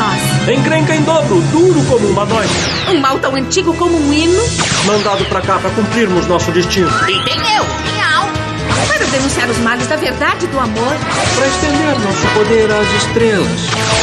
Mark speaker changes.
Speaker 1: nós.
Speaker 2: Encrenca em dobro, duro como uma noite.
Speaker 1: Um mal tão antigo como um hino.
Speaker 2: Mandado pra cá pra cumprirmos nosso destino.
Speaker 3: E tem eu, miau.
Speaker 1: Para denunciar os males da verdade e do amor.
Speaker 2: Pra estender nosso poder às estrelas.